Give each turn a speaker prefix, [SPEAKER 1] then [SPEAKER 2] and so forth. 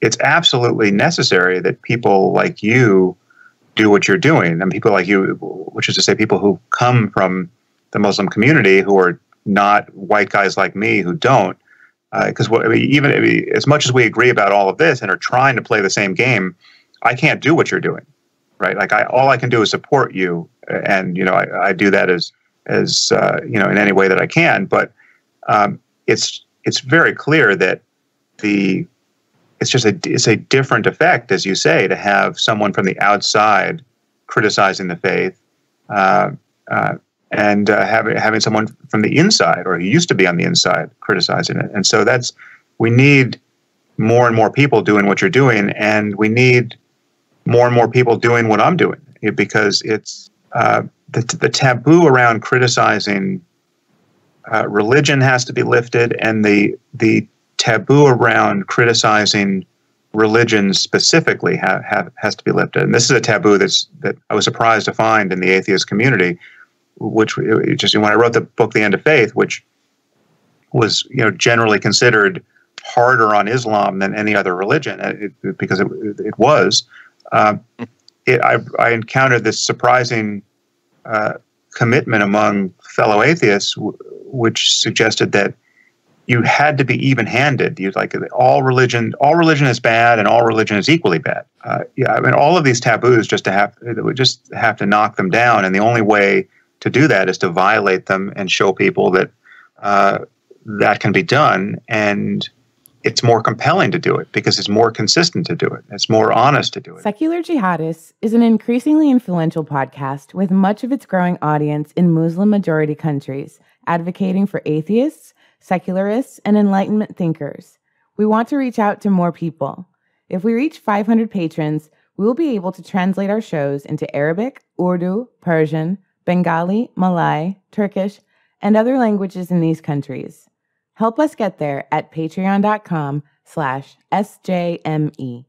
[SPEAKER 1] it's absolutely necessary that people like you do what you're doing, and people like you, which is to say, people who come from the Muslim community who are not white guys like me who don't. Because uh, I mean, even I mean, as much as we agree about all of this and are trying to play the same game, I can't do what you're doing, right? Like I, all I can do is support you, and you know, I, I do that as as uh, you know in any way that I can. But um, it's it's very clear that the it's just a it's a different effect, as you say, to have someone from the outside criticizing the faith, uh, uh, and uh, having having someone from the inside, or who used to be on the inside, criticizing it. And so that's we need more and more people doing what you're doing, and we need more and more people doing what I'm doing because it's uh, the the taboo around criticizing uh, religion has to be lifted, and the the taboo around criticizing religion specifically ha, ha, has to be lifted. And this is a taboo that's that I was surprised to find in the atheist community, which just when I wrote the book The End of Faith, which was you know generally considered harder on Islam than any other religion it, because it, it was. Um, it, I, I, encountered this surprising uh, commitment among fellow atheists, w- which suggested that you had to be even-handed. You like all religion. All religion is bad, and all religion is equally bad. Uh, yeah, I mean, all of these taboos just to have we just have to knock them down, and the only way to do that is to violate them and show people that uh, that can be done, and it's more compelling to do it because it's more consistent to do it. It's more honest to do it.
[SPEAKER 2] Secular Jihadists is an increasingly influential podcast with much of its growing audience in Muslim majority countries, advocating for atheists secularists, and Enlightenment thinkers. We want to reach out to more people. If we reach 500 patrons, we will be able to translate our shows into Arabic, Urdu, Persian, Bengali, Malay, Turkish, and other languages in these countries. Help us get there at patreon.com slash SJME.